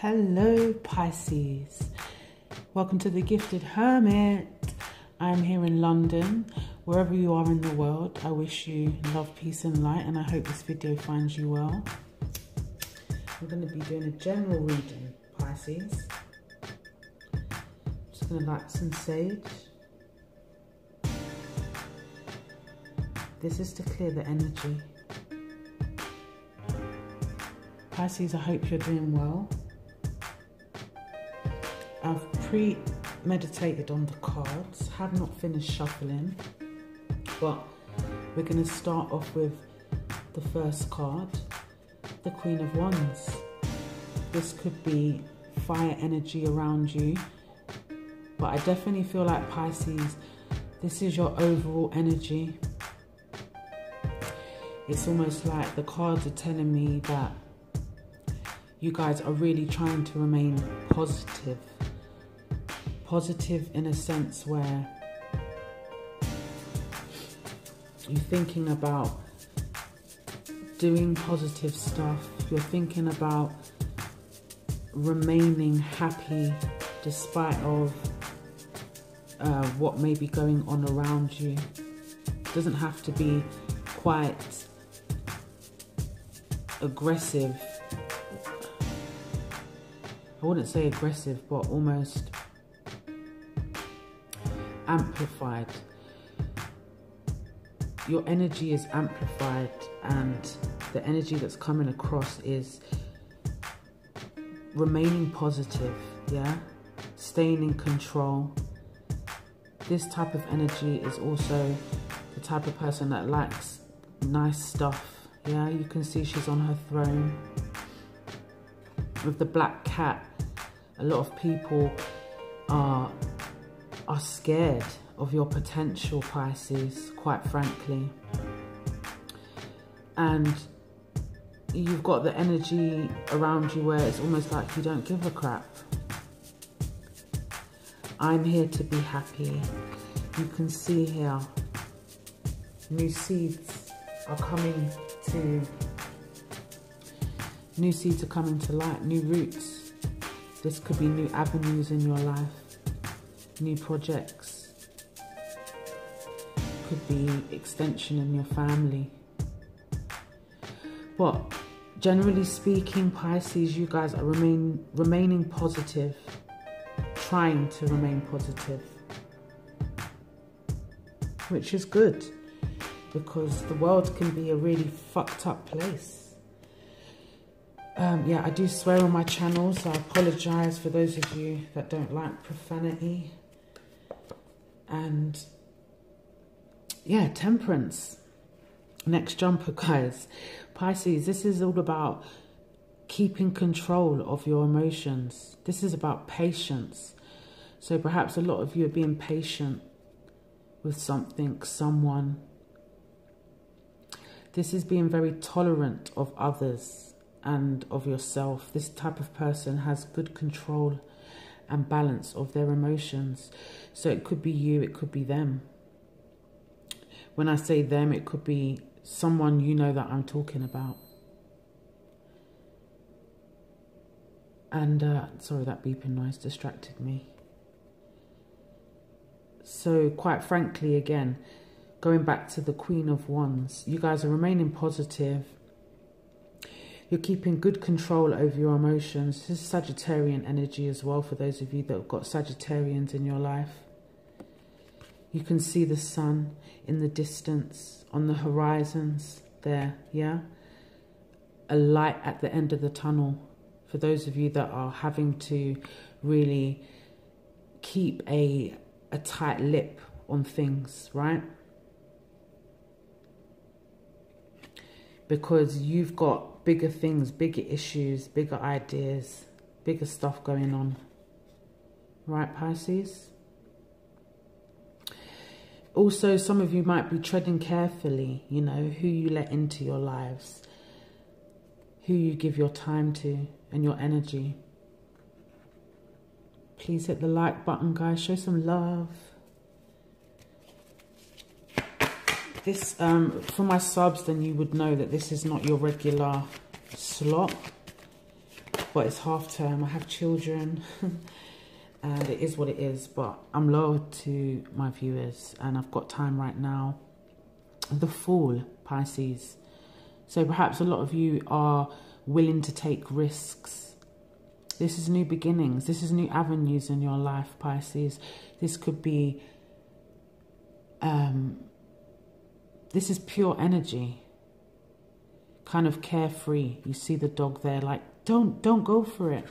Hello, Pisces. Welcome to the Gifted Hermit. I'm here in London. Wherever you are in the world, I wish you love, peace, and light, and I hope this video finds you well. I'm going to be doing a general reading, Pisces. Just going to light some sage. This is to clear the energy. Pisces, I hope you're doing well. I've pre-meditated on the cards, have not finished shuffling, but we're going to start off with the first card, the Queen of Wands. This could be fire energy around you, but I definitely feel like Pisces, this is your overall energy. It's almost like the cards are telling me that you guys are really trying to remain positive positive in a sense where you're thinking about doing positive stuff, you're thinking about remaining happy despite of uh, what may be going on around you. It doesn't have to be quite aggressive. I wouldn't say aggressive, but almost amplified. Your energy is amplified, and the energy that's coming across is remaining positive, yeah? Staying in control. This type of energy is also the type of person that likes nice stuff, yeah? You can see she's on her throne. With the black cat, a lot of people are are scared of your potential, Pisces, quite frankly. And you've got the energy around you where it's almost like you don't give a crap. I'm here to be happy. You can see here, new seeds are coming to, new seeds are coming to light, new roots. This could be new avenues in your life new projects. Could be extension in your family. But generally speaking, Pisces, you guys are remain, remaining positive, trying to remain positive, which is good because the world can be a really fucked up place. Um, yeah, I do swear on my channel, so I apologize for those of you that don't like profanity and yeah, temperance. Next jumper, guys. Pisces, this is all about keeping control of your emotions. This is about patience. So perhaps a lot of you are being patient with something, someone. This is being very tolerant of others and of yourself. This type of person has good control and balance of their emotions. So it could be you, it could be them. When I say them, it could be someone you know that I'm talking about. And, uh, sorry, that beeping noise distracted me. So, quite frankly, again, going back to the Queen of Wands, you guys are remaining positive you're keeping good control over your emotions. This is Sagittarian energy as well for those of you that have got Sagittarians in your life. You can see the sun in the distance, on the horizons there, yeah? A light at the end of the tunnel for those of you that are having to really keep a, a tight lip on things, right? Because you've got bigger things, bigger issues, bigger ideas, bigger stuff going on. Right, Pisces? Also, some of you might be treading carefully, you know, who you let into your lives, who you give your time to and your energy. Please hit the like button, guys. Show some love. This, um, for my subs, then you would know that this is not your regular slot. but it's half term. I have children. and it is what it is. But I'm loyal to my viewers, and I've got time right now. The Fool, Pisces. So perhaps a lot of you are willing to take risks. This is new beginnings. This is new avenues in your life, Pisces. This could be, um, this is pure energy. Kind of carefree. You see the dog there, like, don't, don't go for it.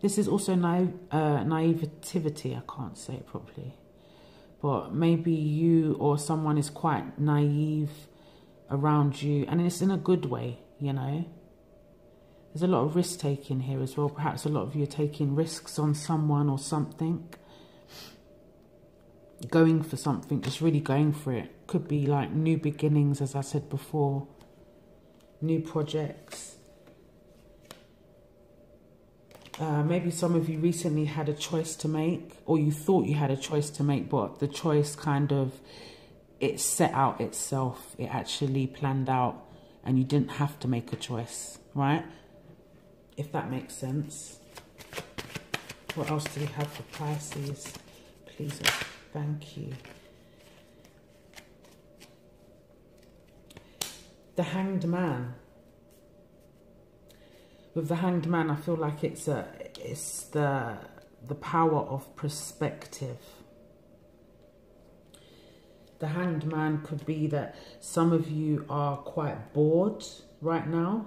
This is also uh, naivety. I can't say it properly. But maybe you or someone is quite naive around you. And it's in a good way, you know. There's a lot of risk taking here as well. Perhaps a lot of you are taking risks on someone or something. Going for something, just really going for it. Could be like new beginnings, as I said before. New projects uh, maybe some of you recently had a choice to make, or you thought you had a choice to make, but the choice kind of it set out itself. It actually planned out, and you didn't have to make a choice, right? If that makes sense. What else do we have for Pisces? Please, thank you. The Hanged Man with the hanged man, I feel like it's a it's the the power of perspective. The hanged man could be that some of you are quite bored right now.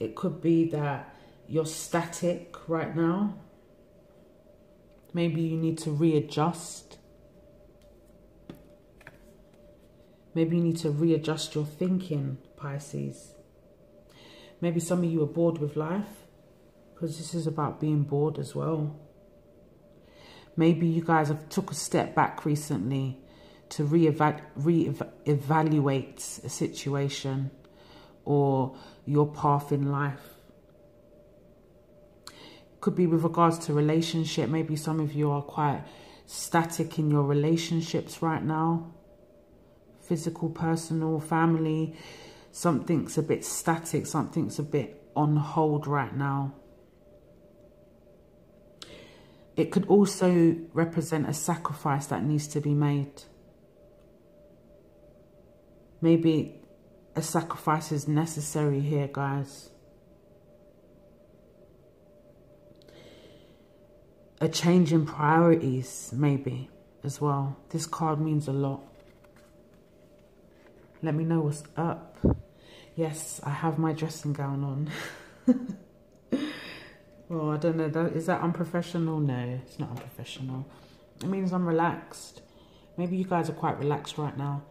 It could be that you're static right now. Maybe you need to readjust. Maybe you need to readjust your thinking, Pisces. Maybe some of you are bored with life because this is about being bored as well. Maybe you guys have took a step back recently to re-evaluate re a situation or your path in life. Could be with regards to relationship. Maybe some of you are quite static in your relationships right now. Physical, personal, family something's a bit static, something's a bit on hold right now. It could also represent a sacrifice that needs to be made. Maybe a sacrifice is necessary here, guys. A change in priorities, maybe, as well. This card means a lot. Let me know what's up. Yes, I have my dressing gown on. well, I don't know. Is that unprofessional? No, it's not unprofessional. It means I'm relaxed. Maybe you guys are quite relaxed right now.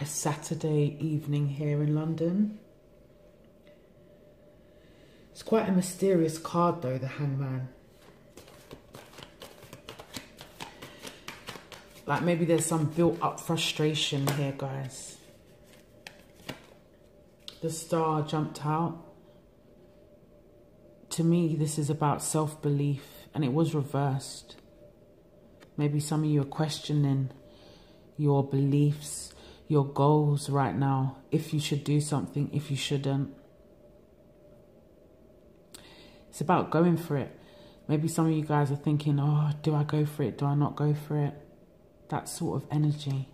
A Saturday evening here in London. It's quite a mysterious card though, the hangman. Like maybe there's some built up frustration here, guys. The star jumped out. To me, this is about self-belief and it was reversed. Maybe some of you are questioning your beliefs, your goals right now, if you should do something, if you shouldn't. It's about going for it. Maybe some of you guys are thinking, oh, do I go for it? Do I not go for it? that sort of energy.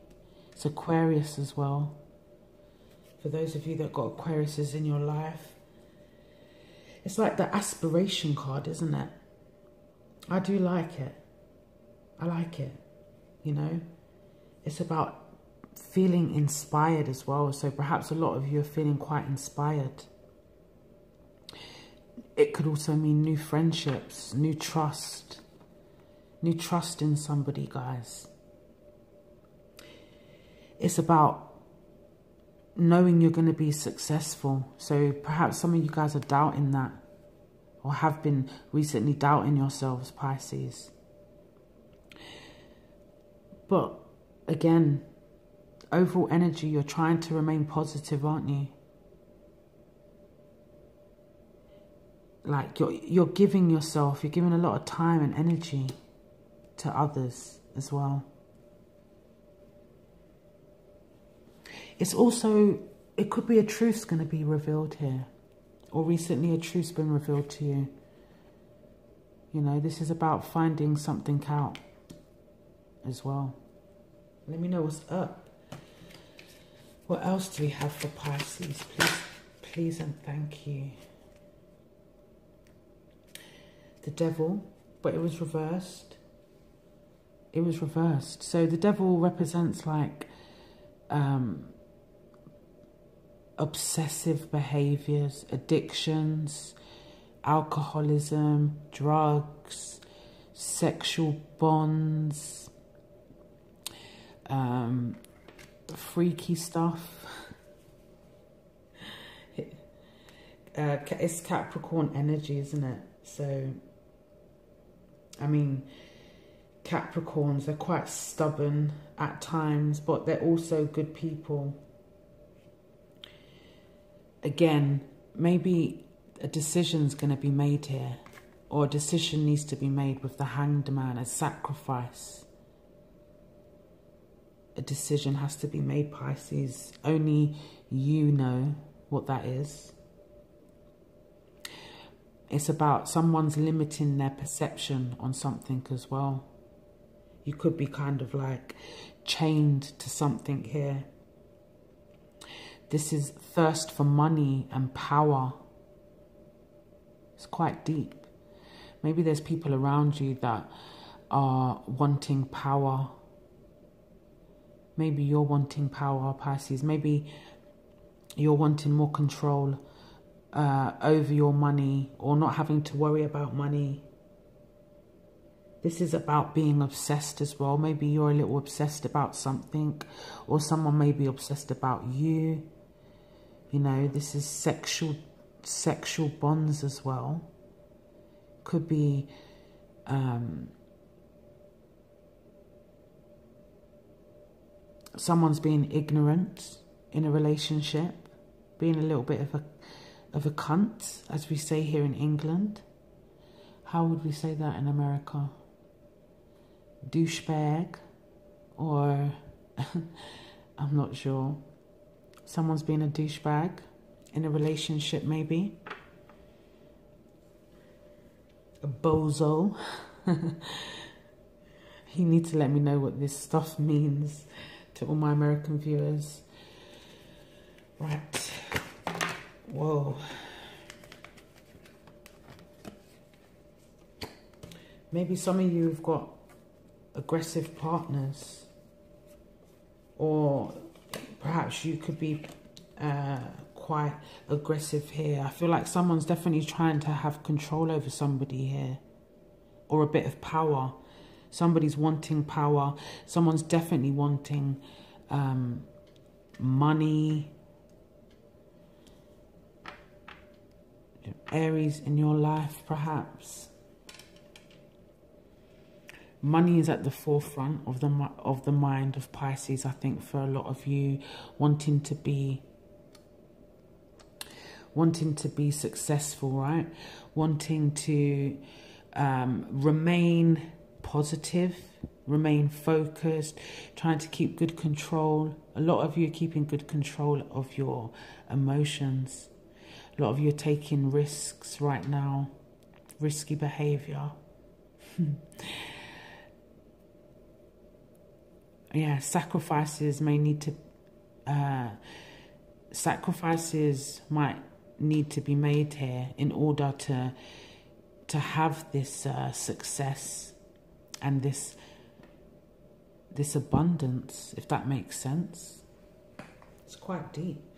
It's Aquarius as well. For those of you that got Aquariuses in your life, it's like the aspiration card, isn't it? I do like it. I like it, you know. It's about feeling inspired as well. So perhaps a lot of you are feeling quite inspired. It could also mean new friendships, new trust, new trust in somebody, guys. It's about knowing you're going to be successful. So perhaps some of you guys are doubting that or have been recently doubting yourselves, Pisces. But again, overall energy, you're trying to remain positive, aren't you? Like you're you're giving yourself, you're giving a lot of time and energy to others as well. It's also it could be a truth's going to be revealed here. Or recently a truth's been revealed to you. You know, this is about finding something out as well. Let me know what's up. What else do we have for Pisces? Please, please and thank you. The devil, but it was reversed. It was reversed. So the devil represents like um, obsessive behaviors, addictions, alcoholism, drugs, sexual bonds, um, freaky stuff. Uh, it's Capricorn energy, isn't it? So, I mean, Capricorns are quite stubborn at times, but they're also good people. Again, maybe a decision's going to be made here, or a decision needs to be made with the hanged man, a sacrifice. A decision has to be made, Pisces. Only you know what that is. It's about someone's limiting their perception on something as well. You could be kind of like chained to something here. This is thirst for money and power. It's quite deep. Maybe there's people around you that are wanting power. Maybe you're wanting power, Pisces. Maybe you're wanting more control uh, over your money or not having to worry about money. This is about being obsessed as well. Maybe you're a little obsessed about something or someone may be obsessed about you. You know, this is sexual sexual bonds as well. Could be um, someone's being ignorant in a relationship, being a little bit of a of a cunt, as we say here in England. How would we say that in America? Douchebag, or I'm not sure. Someone's being a douchebag in a relationship, maybe. A bozo. you need to let me know what this stuff means to all my American viewers. Right. Whoa. Maybe some of you have got aggressive partners. Or perhaps you could be uh, quite aggressive here. I feel like someone's definitely trying to have control over somebody here. Or a bit of power. Somebody's wanting power. Someone's definitely wanting um, money Aries in your life, perhaps. Money is at the forefront of the of the mind of Pisces. I think for a lot of you, wanting to be wanting to be successful, right? Wanting to um, remain positive, remain focused, trying to keep good control. A lot of you are keeping good control of your emotions. A lot of you are taking risks right now, risky behavior. yeah, sacrifices may need to, uh, sacrifices might need to be made here in order to to have this uh, success and this this abundance, if that makes sense. It's quite deep.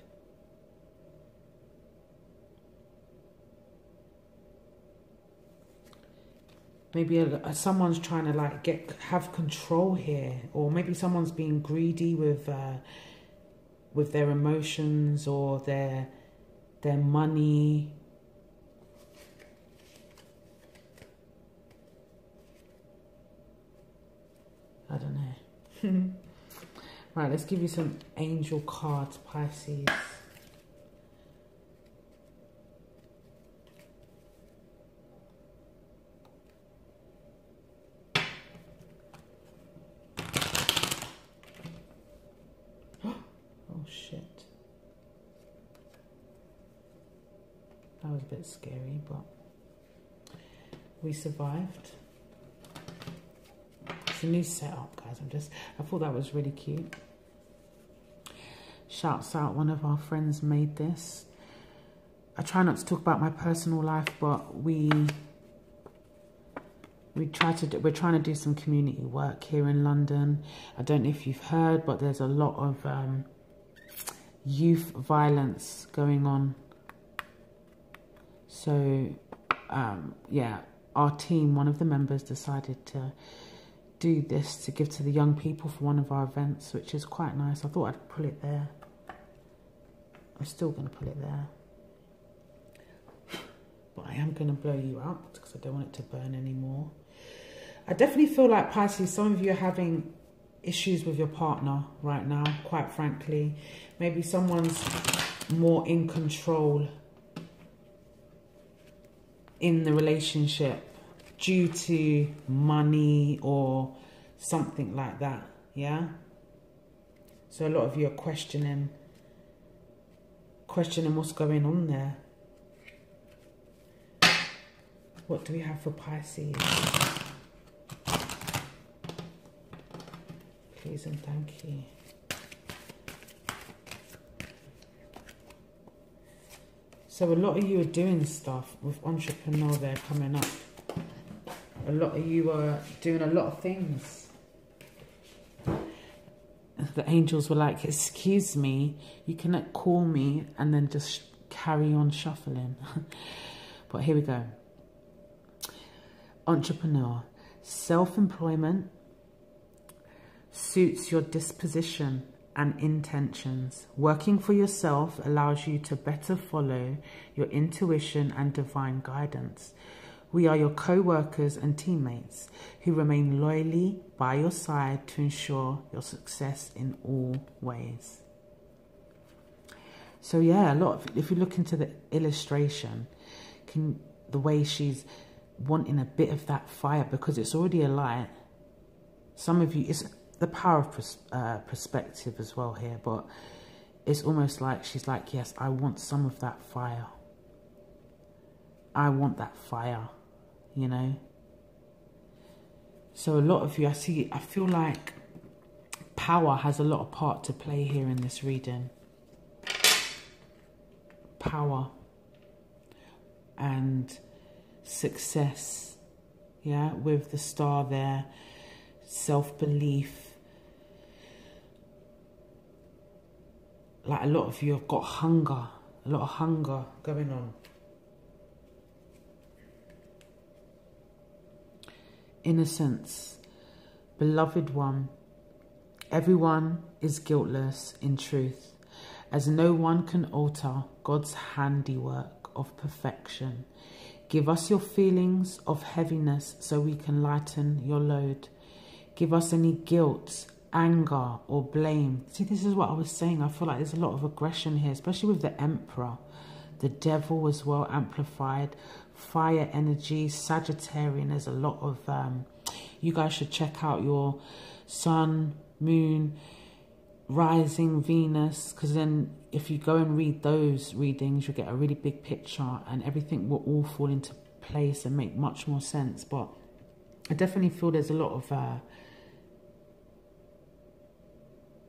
Maybe a, a, someone's trying to like get have control here or maybe someone's being greedy with uh, with their emotions or their their money. I don't know. Right let's give you some angel cards Pisces That was a bit scary, but we survived. It's a new setup, guys. I'm just, I thought that was really cute. Shouts out, one of our friends made this. I try not to talk about my personal life, but we we try to do, we're trying to do some community work here in London. I don't know if you've heard, but there's a lot of um, youth violence going on. So, um, yeah, our team, one of the members decided to do this to give to the young people for one of our events, which is quite nice. I thought I'd pull it there. I'm still going to put it there. But I am going to blow you out because I don't want it to burn anymore. I definitely feel like Pisces, some of you are having issues with your partner right now, quite frankly. Maybe someone's more in control in the relationship due to money or something like that, yeah? So a lot of you are questioning questioning what's going on there. What do we have for Pisces? Please and thank you. So a lot of you are doing stuff with entrepreneur there coming up. A lot of you are doing a lot of things. The angels were like, excuse me, you cannot call me and then just carry on shuffling. but here we go entrepreneur. Self employment suits your disposition and intentions. Working for yourself allows you to better follow your intuition and divine guidance. We are your co workers and teammates who remain loyally by your side to ensure your success in all ways. So, yeah, a lot of, if you look into the illustration, can, the way she's wanting a bit of that fire because it's already a light. Some of you, it's the power of pers uh, perspective as well here, but it's almost like she's like, yes, I want some of that fire. I want that fire, you know. So a lot of you, I see, I feel like power has a lot of part to play here in this reading. Power. And success, yeah, with the star there, self-belief. Like a lot of you have got hunger, a lot of hunger going on. Innocence, beloved one, everyone is guiltless in truth, as no one can alter God's handiwork of perfection Give us your feelings of heaviness so we can lighten your load. Give us any guilt, anger, or blame. See, this is what I was saying. I feel like there's a lot of aggression here, especially with the Emperor. The devil was well amplified. Fire energy, Sagittarian. There's a lot of... Um, you guys should check out your sun, moon, rising Venus, because then if you go and read those readings, you'll get a really big picture and everything will all fall into place and make much more sense. But I definitely feel there's a lot of, uh,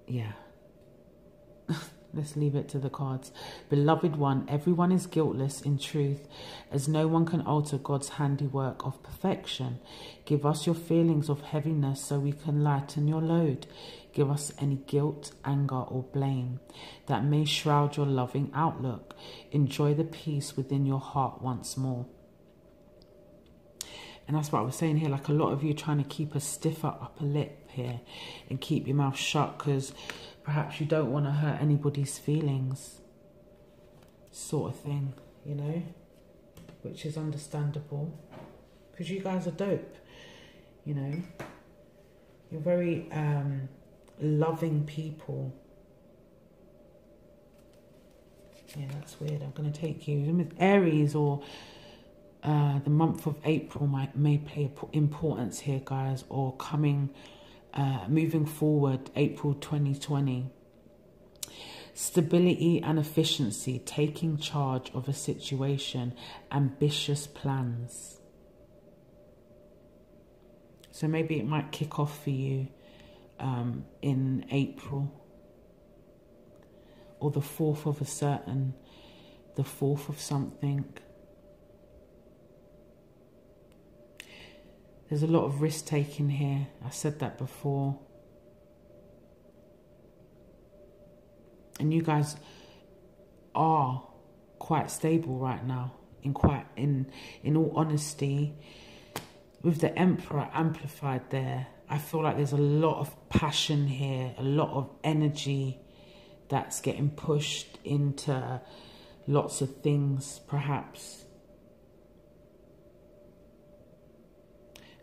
yeah. Let's leave it to the cards. Beloved one, everyone is guiltless in truth, as no one can alter God's handiwork of perfection. Give us your feelings of heaviness so we can lighten your load. Give us any guilt, anger, or blame that may shroud your loving outlook. Enjoy the peace within your heart once more. And that's what I was saying here. Like a lot of you trying to keep a stiffer upper lip here and keep your mouth shut because perhaps you don't want to hurt anybody's feelings. Sort of thing, you know, which is understandable because you guys are dope, you know. You're very um, loving people. Yeah, that's weird. I'm going to take you. Aries or uh, the month of April might may play importance here, guys, or coming, uh, moving forward, April 2020. Stability and efficiency, taking charge of a situation, ambitious plans. So maybe it might kick off for you um, in April or the fourth of a certain, the fourth of something. There's a lot of risk taking here. I said that before. And you guys are quite stable right now. In quite in in all honesty, with the Emperor amplified there, I feel like there's a lot of passion here, a lot of energy that's getting pushed into lots of things, perhaps.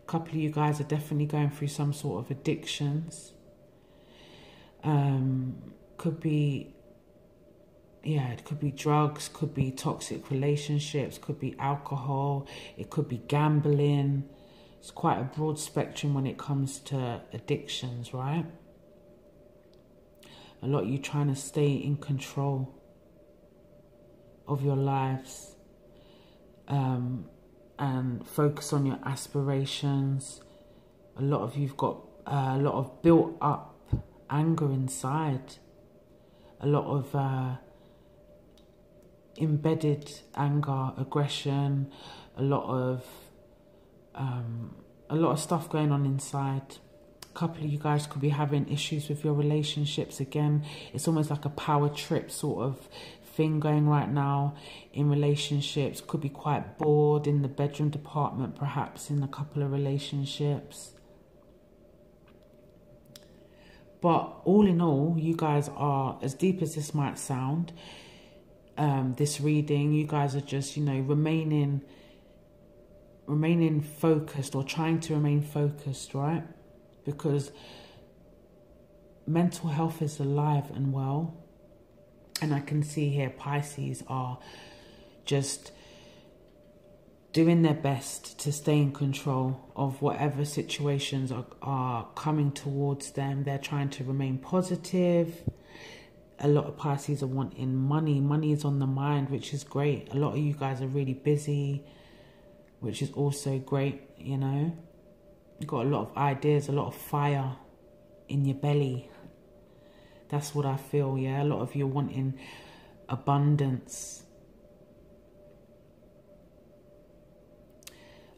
A couple of you guys are definitely going through some sort of addictions. Um, could be, yeah, it could be drugs, could be toxic relationships, could be alcohol, it could be gambling. It's quite a broad spectrum when it comes to addictions, right? a lot of you trying to stay in control of your lives um, and focus on your aspirations. A lot of you've got uh, a lot of built up anger inside, a lot of uh, embedded anger, aggression, a lot of um, a lot of stuff going on inside A couple of you guys could be having issues with your relationships again. It's almost like a power trip sort of thing going right now in relationships. Could be quite bored in the bedroom department, perhaps in a couple of relationships. But all in all, you guys are, as deep as this might sound, um, this reading, you guys are just, you know, remaining remaining focused or trying to remain focused, right? because mental health is alive and well. And I can see here Pisces are just doing their best to stay in control of whatever situations are, are coming towards them. They're trying to remain positive. A lot of Pisces are wanting money. Money is on the mind, which is great. A lot of you guys are really busy, which is also great, you know. You've got a lot of ideas, a lot of fire in your belly. That's what I feel, yeah? A lot of you are wanting abundance.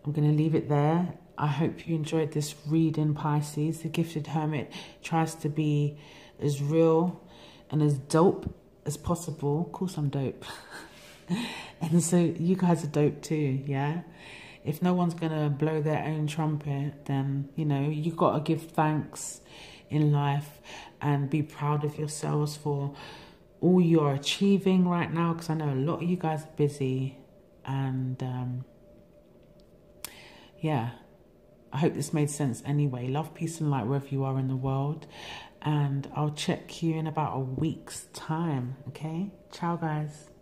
I'm going to leave it there. I hope you enjoyed this reading, Pisces. The Gifted Hermit tries to be as real and as dope as possible. Of course, I'm dope. and so you guys are dope too, yeah? if no one's going to blow their own trumpet, then, you know, you got to give thanks in life and be proud of yourselves for all you're achieving right now. Because I know a lot of you guys are busy. And, um, yeah, I hope this made sense anyway. Love, peace, and light wherever you are in the world. And I'll check you in about a week's time, okay? Ciao, guys.